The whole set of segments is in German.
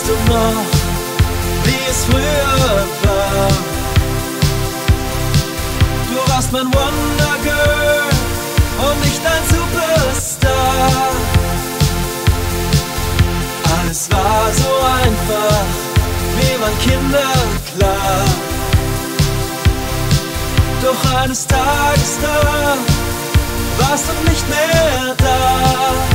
noch, wie es früher war. Du warst mein Wonder Girl und nicht ein Superstar. Alles war so einfach, wie man Kinder klar. Doch eines Tages da warst du nicht mehr da.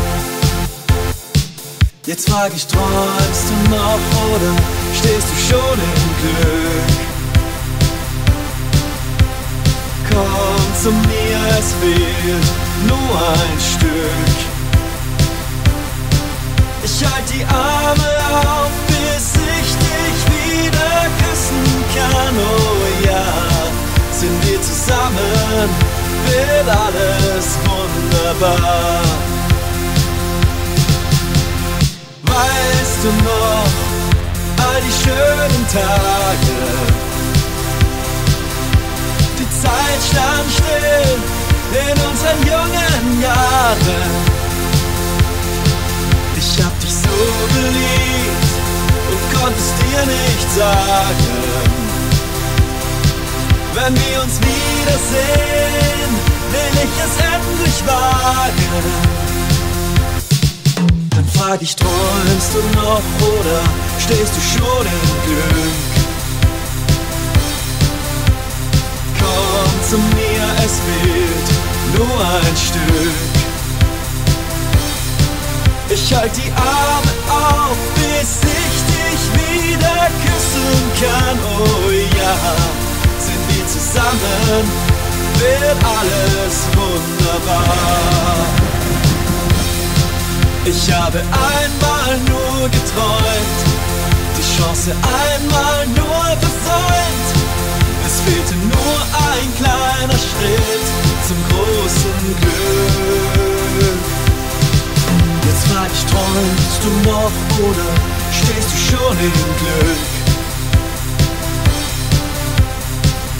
Jetzt frag ich, träumst du noch oder stehst du schon im Glück? Komm zu mir, es fehlt nur ein Stück. Ich halt die Arme auf, bis ich dich wieder küssen kann. Oh ja, sind wir zusammen, wird alles wunderbar. Schönen Tage? Die Zeit stand still in unseren jungen Jahren. Ich hab dich so geliebt und konnte es dir nicht sagen. Wenn wir uns wiedersehen, will ich es endlich wagen. Dann frag ich, träumst du noch oder stehst du schon im Zu mir, es fehlt nur ein Stück. Ich halt die Arme auf, bis ich dich wieder küssen kann. Oh ja, sind wir zusammen, wird alles wunderbar. Ich habe einmal nur geträumt, die Chance einmal nur versäumt. Es fehlte nur ein Schritt zum großen Glück. Jetzt frag ich, träumst du noch oder stehst du schon im Glück?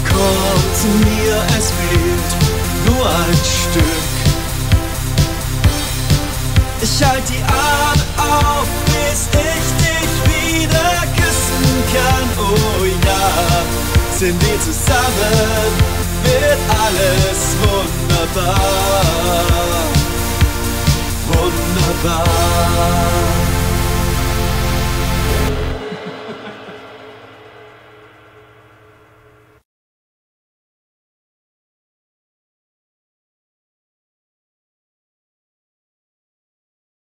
Komm zu mir, es fehlt nur ein Stück. Ich halt die Arme auf, bis ich dich wieder küssen kann. Oh ja, sind wir zusammen, wird alles wunderbar. Wunderbar.